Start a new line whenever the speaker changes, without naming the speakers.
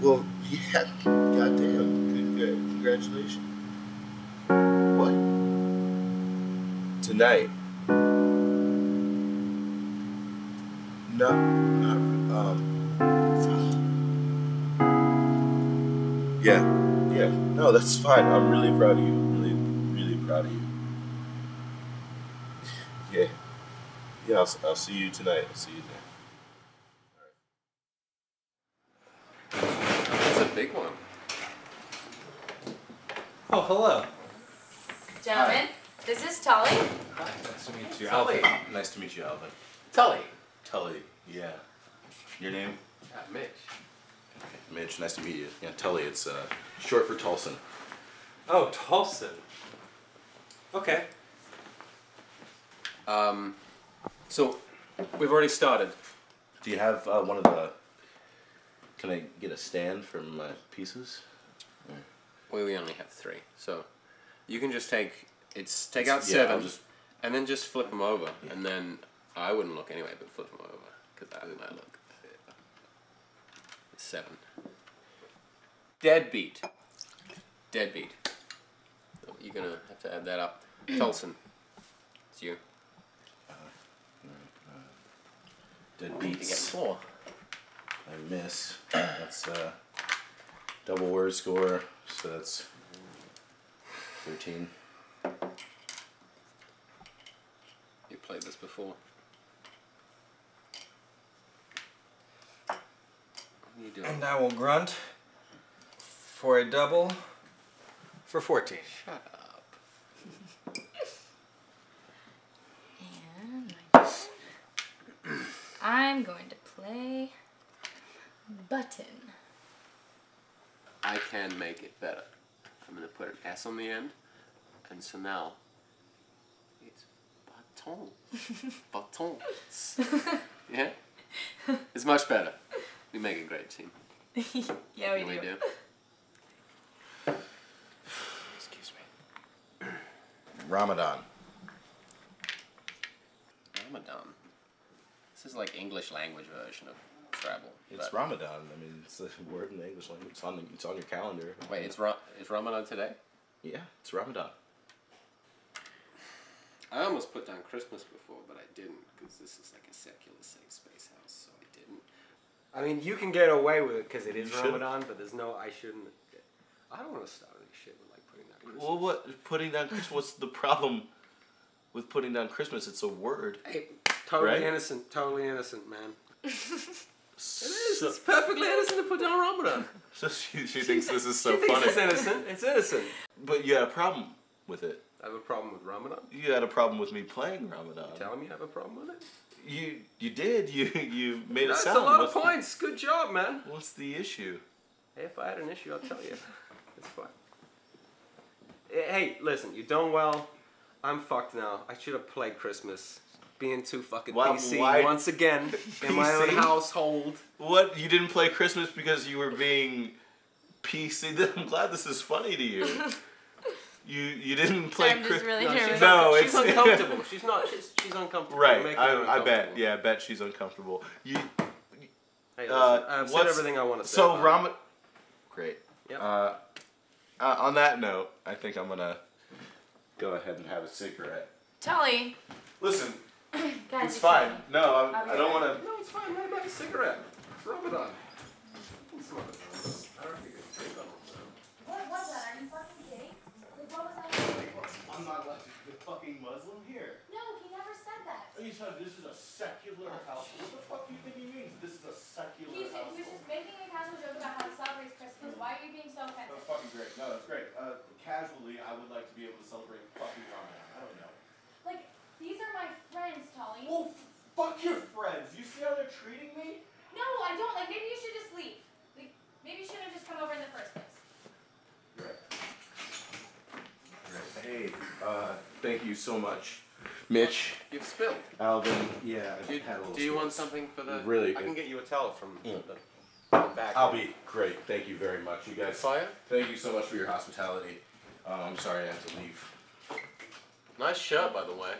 Well, yeah. Goddamn. Good, good. Congratulations. What? Tonight. No. Not, um. Yeah. Yeah. No, that's fine. I'm really proud of you. Really, really proud of you. Yeah. Yeah, I'll, I'll see you tonight. I'll see you there.
That's a big one.
Oh, hello.
Gentlemen, this is Tully.
Hi, nice to meet you,
Tully.
Alvin.
Nice to meet you, Alvin.
Tully.
Tully. Yeah. Your name?
Uh, Mitch.
Mitch. Nice to meet you. Yeah, Tully. It's uh, short for Tulson.
Oh, Tolson. Okay.
Um, so we've already started.
Do you have uh, one of the? Can I get a stand for my pieces?
Well, we only have three, so you can just take it's take out
yeah,
7
I'll just-
and then just flip them over, and then I wouldn't look anyway, but flip them over because I might look. Seven. Deadbeat. Deadbeat. So you're gonna have to add that up. Tolson. It's you.
Dead
You get
beats.
four.
I miss. That's uh, double word score. So that's thirteen.
You played this before. You doing?
And I will grunt for a double for 14.
Shut up.
And I'm going to play button.
I can make it better. I'm gonna put an S on the end, and so now it's baton. Batons. yeah? It's much better. We make a great team.
yeah, we,
We
do.
do.
Excuse me. Ramadan.
Ramadan. This is like English language version of Scrabble.
It's
but-
Ramadan. I mean, it's a word in the English language. It's on the, it's on your calendar.
Wait, it's Ra- it's Ramadan today?
Yeah, it's Ramadan.
I almost put down Christmas before, but I didn't because this is like a secular safe space house, so I didn't.
I mean, you can get away with it because it is
You should.
Ramadan, but there's no. I shouldn't. I don't want to start any shit with like putting that. Christmas.
Well, what putting down Christmas? What's the problem with putting down Christmas? It's a word.
Hey, totally
Right?
innocent. Totally innocent, man. It is.
So,
It's perfectly innocent to put down Ramadan.
so she, she thinks this is so
she thinks
funny.
it's innocent. It's innocent.
But you had a problem with it.
I have a problem with Ramadan.
You had a problem with me playing Ramadan.
You Telling me I have a problem with it.
You you did. You you made it sound.
That's a lot
what's
of points. Good job, man.
What's the issue?
Hey, if I had an issue, I'll tell you. It's fine. Eh, Hey, listen, you're doing well. I'm fucked now. I should have played Christmas. Being too fucking
Why-
PC
why-
once again in my own household.
What? You didn't play Christmas because you were being PC. I'm glad this is funny to you. You you didn't play
I'm just really
No,
nervous.
she's,
No,
she's
it's-
uncomfortable. She's not. She's, she's uncomfortable.
Right,
making her
I, I bet. Yeah, I bet she's uncomfortable. You
Hey, listen,
Uh,
I've said everything I want to say.
so
about.
Rama. Great.
Yep.
Uh, uh, on that note, I think I'm gonna go ahead and have a cigarette.
Tully,
Listen,
guys,
it's fine. No, I'm,
I'll
I don't want to.
No, it's fine. Light my cigarette. It's Ramadan. It's not I don't think it's take on
What was that? Are you fucking kidding? Like, what was that?
I'm not allowed to be a fucking Muslim here.
No, he never said that.
Are you telling me this is a secular house? What the fuck do you think he means? This is a secular
He was, he was
household.
just making a casual joke about how he celebrates Christmas. Why are you being so
That's
offensive?
fucking great. No, that's great. Uh, casually, I would like to be able to celebrate fucking Ramadan. I don't know.
Like, these are my friends, Tully.
Well, f- fuck your friends. You see how they're treating me?
No, I don't. Like, maybe you should just leave. Like, maybe you shouldn't have just come over in the first place.
Right. Hey, uh, thank you so much, Mitch,
You've spilled.
Alvin. Yeah, I
Do you, do you want something for the
Really
I can get you a towel from
mm.
the, the, back.
I'll be great. Thank you very much, you guys.
fire?
Thank you so much for your hospitality. Uh, I'm sorry I have to leave.
Nice shirt, by the way.